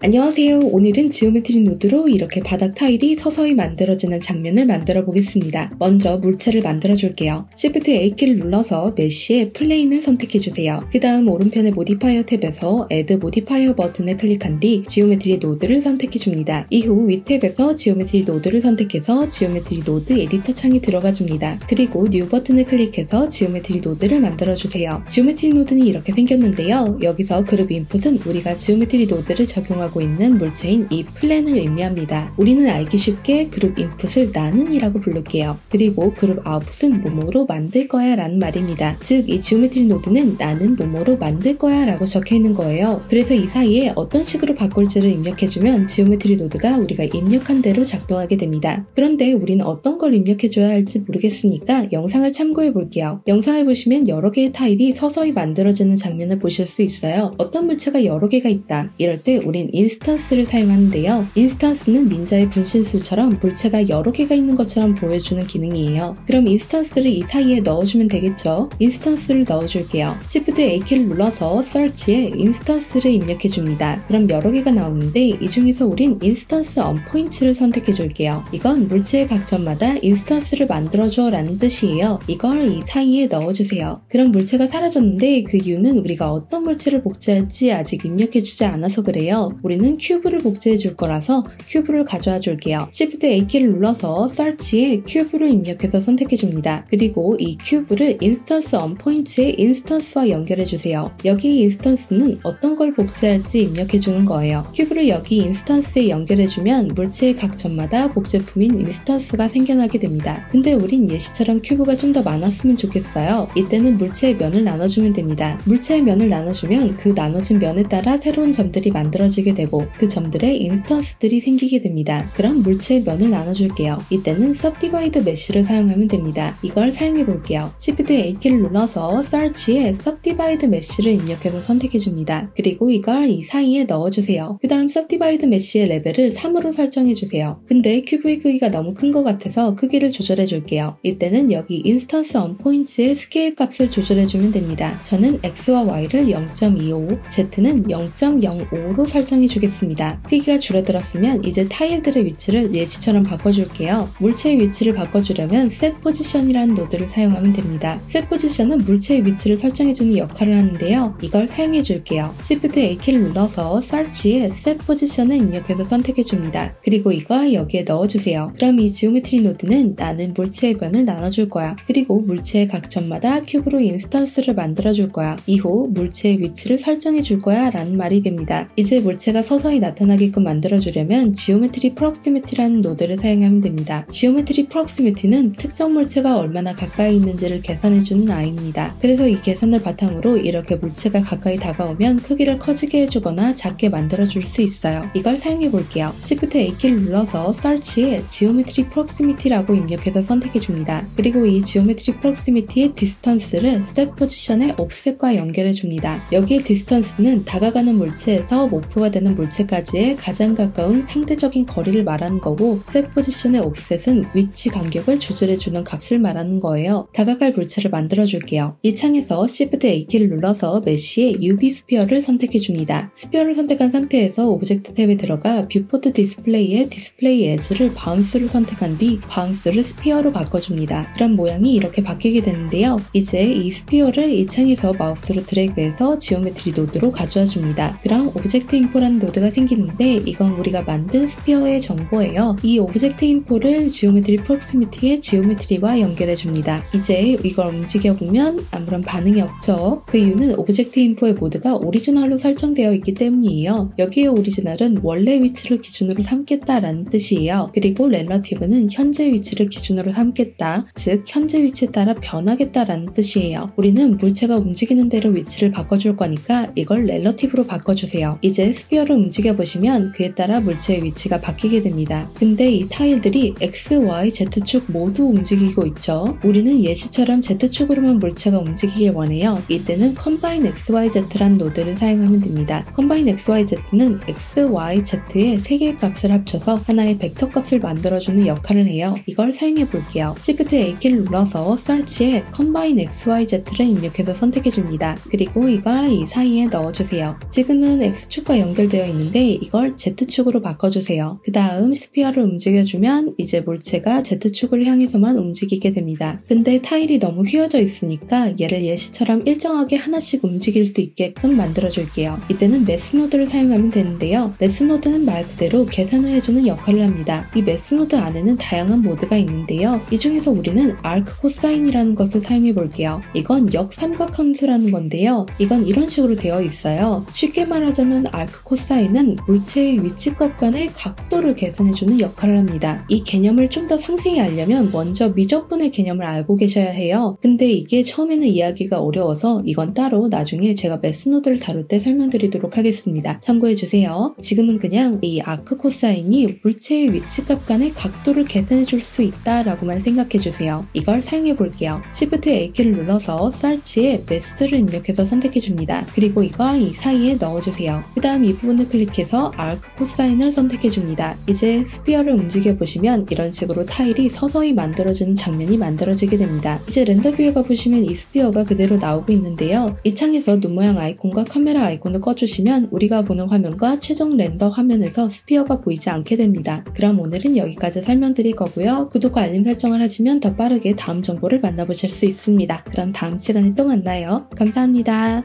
안녕하세요. 오늘은 Geometry Node로 이렇게 바닥 타일이 서서히 만들어지는 장면을 만들어 보겠습니다. 먼저 물체를 만들어 줄게요. Shift A키를 눌러서 Mesh의 Plane을 선택해 주세요. 그 다음 오른편의 Modifier 탭에서 Add Modifier 버튼을 클릭한 뒤 Geometry Node를 선택해 줍니다. 이후 위 탭에서 Geometry Node를 선택해서 Geometry Node Editor 창에 들어가 줍니다. 그리고 New 버튼을 클릭해서 Geometry Node를 만들어 주세요. Geometry Node는 이렇게 생겼는데요. 여기서 Group Input은 우리가 Geometry Node를 적용하고 사용하고 있는 물체인 이 Plane을 의미합니다. 우리는 알기 쉽게 Group Input을 나는이라고 부를게요. 그리고 Group Output은 뭐뭐로 만들 거야 라는 말입니다. 즉, 이 Geometry Node는 나는 뭐뭐로 만들 거야 라고 적혀 있는 거예요. 그래서 이 사이에 어떤 식으로 바꿀지를 입력해주면 Geometry Node가 우리가 입력한 대로 작동하게 됩니다. 그런데 우리는 어떤 걸 입력해줘야 할지 모르겠으니까 영상을 참고해 볼게요. 영상을 보시면 여러 개의 타일이 서서히 만들어지는 장면을 보실 수 있어요. 어떤 물체가 여러 개가 있다. 이럴 때 우린 Instance를 사용하는데요. Instance는 닌자의 분신술처럼 물체가 여러 개가 있는 것처럼 보여주는 기능이에요. 그럼 Instance를 이 사이에 넣어주면 되겠죠? Instance를 넣어줄게요. Shift A키를 눌러서 Search에 Instance를 입력해줍니다. 그럼 여러 개가 나오는데 이 중에서 우린 Instance on Points를 선택해줄게요. 이건 물체의 각 점마다 Instance를 만들어줘 라는 뜻이에요. 이걸 이 사이에 넣어주세요. 그럼 물체가 사라졌는데 그 이유는 우리가 어떤 물체를 복제할지 아직 입력해주지 않아서 그래요. 우리는 Cube를 복제해 줄 거라서 Cube를 가져와 줄게요. Shift A키를 눌러서 Search에 Cube를 입력해서 선택해 줍니다. 그리고 이 큐브를 인스턴스 언포인트의 인스턴스와 연결해 주세요. 여기 Instance는 어떤 걸 복제할지 입력해 주는 거예요. Cube를 여기 Instance에 연결해 주면 물체의 각 점마다 복제품인 Instance가 생겨나게 됩니다. 근데 우린 예시처럼 Cube가 좀 더 많았으면 좋겠어요. 이때는 물체의 면을 나눠주면 됩니다. 물체의 면을 나눠주면 그 나눠진 면에 따라 새로운 점들이 만들어지게 되고 그 점들에 Instance들이 생기게 됩니다. 그럼 물체의 면을 나눠줄게요. 이때는 Subdivide Mesh를 사용하면 됩니다. 이걸 사용해 볼게요. Shift A키를 눌러서 Search에 Subdivide Mesh를 입력해서 선택해줍니다. 그리고 이걸 이 사이에 넣어주세요. 그 다음 Subdivide Mesh의 레벨을 3으로 설정해주세요. 근데 Cube의 크기가 너무 큰 것 같아서 크기를 조절해줄게요. 이때는 여기 Instance on Points의 Scale 값을 조절해주면 됩니다. 저는 X와 Y를 0.25, Z는 0.05로 설정해 주겠습니다. 크기가 줄어들었으면 이제 타일들의 위치를 예시처럼 바꿔줄게요. 물체의 위치를 바꿔주려면 Set Position이라는 노드를 사용하면 됩니다. Set Position은 물체의 위치를 설정해주는 역할을 하는데요. 이걸 사용해줄게요. Shift A키를 눌러서 Search에 Set Position을 입력해서 선택해줍니다. 그리고 이걸 여기에 넣어주세요. 그럼 이 Geometry Node는 나는 물체의 면을 나눠줄 거야. 그리고 물체의 각 점마다 Cube로 Instance를 만들어줄 거야. 이후 물체의 위치를 설정해줄 거야 라는 말이 됩니다. 이제 물체가 자체가 서서히 나타나게끔 만들어주려면 Geometry Proximity라는 노드를 사용하면 됩니다. Geometry Proximity는 특정 물체가 얼마나 가까이 있는지를 계산해주는 아이입니다. 그래서 이 계산을 바탕으로 이렇게 물체가 가까이 다가오면 크기를 커지게 해주거나 작게 만들어줄 수 있어요. 이걸 사용해 볼게요. Shift A키를 눌러서 Search에 Geometry Proximity라고 입력해서 선택해줍니다. 그리고 이 지오메트리 프록시미티의 디스턴스를 스텝 포지션의 옵셋과 연결해줍니다. 여기에 Distance는 다가가는 물체에서 목표가 되는 물체까지의 가장 가까운 상대적인 거리를 말하는 거고 Set Position의 Offset은 위치 간격을 조절해주는 값을 말하는 거예요. 다가갈 물체를 만들어줄게요. 이 창에서 Shift A키를 눌러서 메쉬의 UV 스피어를 선택해줍니다. Sphere를 선택한 상태에서 Object 탭에 들어가 Viewport Display의 Display As를 Bounds로 선택한 뒤 Bounds를 Sphere로 바꿔줍니다. 그럼 모양이 이렇게 바뀌게 되는데요. 이제 이 Sphere를 이 창에서 마우스로 드래그해서 Geometry Node로 가져와 줍니다. 그럼 Object Info라는 노드가 생기는데 이건 우리가 만든 Sphere의 정보예요. 이 Object Info를 Geometry Proximity의 Geometry와 연결해 줍니다. 이제 이걸 움직여 보면 아무런 반응이 없죠. 그 이유는 Object Info의 모드가 Original로 설정되어 있기 때문이에요. 여기에 Original은 원래 위치를 기준으로 삼겠다라는 뜻이에요. 그리고 Relative는 현재 위치를 기준으로 삼겠다, 즉 현재 위치에 따라 변하겠다라는 뜻이에요. 우리는 물체가 움직이는 대로 위치를 바꿔줄 거니까 이걸 Relative로 바꿔주세요. 이제 Sphere 타일을 움직여 보시면 그에 따라 물체의 위치가 바뀌게 됩니다. 근데 이 타일들이 X, Y, Z축 모두 움직이고 있죠. 우리는 예시처럼 Z축으로만 물체가 움직이길 원해요. 이때는 Combine XYZ란 노드를 사용하면 됩니다. Combine XYZ는 X, Y, Z의 3개의 값을 합쳐서 하나의 벡터 값을 만들어주는 역할을 해요. 이걸 사용해 볼게요. Shift A키를 눌러서 Search에 Combine XYZ를 입력해서 선택해 줍니다. 그리고 이걸 이 사이에 넣어주세요. 지금은 X축과 연결 연결되어 있는데 이걸 Z축으로 바꿔주세요. 그 다음 sphere를 움직여주면 이제 물체가 Z축을 향해서만 움직이게 됩니다. 근데 타일이 너무 휘어져 있으니까 얘를 예시처럼 일정하게 하나씩 움직일 수 있게끔 만들어줄게요. 이때는 Math 노드를 사용하면 되는데요. Math 노드는 말 그대로 계산을 해주는 역할을 합니다. 이 Math 노드 안에는 다양한 모드가 있는데요. 이 중에서 우리는 arc 코사인이라는 것을 사용해 볼게요. 이건 역삼각 함수라는 건데요. 이건 이런 식으로 되어 있어요. 쉽게 말하자면 arc 코사인 은 물체의 위치값 간의 각도를 계산해주는 역할을 합니다. 이 개념을 좀 더 상세히 알려면 먼저 미적분의 개념을 알고 계셔야 해요. 근데 이게 처음에는 이해하기가 어려워서 이건 따로 나중에 제가 Math 노드를 다룰 때 설명드리도록 하겠습니다. 참고해주세요. 지금은 그냥 이 arc 코사인이 물체의 위치값 간의 각도를 계산해줄 수 있다라고만 생각해주세요. 이걸 사용해 볼게요. Shift A키를 눌러서 Search에 Math를 입력해서 선택해줍니다. 그리고 이걸 이 사이에 넣어주세요. 그 다음 이 부분을 클릭해서 arc 코사인을 선택해줍니다. 이제 sphere를 움직여보시면 이런 식으로 타일이 서서히 만들어지는 장면이 만들어지게 됩니다. 이제 render view에 가보시면 이 sphere가 그대로 나오고 있는데요. 이 창에서 눈 모양 아이콘과 카메라 아이콘을 꺼주시면 우리가 보는 화면과 최종 render 화면에서 sphere가 보이지 않게 됩니다. 그럼 오늘은 여기까지 설명드릴 거고요. 구독과 알림 설정을 하시면 더 빠르게 다음 정보를 만나보실 수 있습니다. 그럼 다음 시간에 또 만나요. 감사합니다.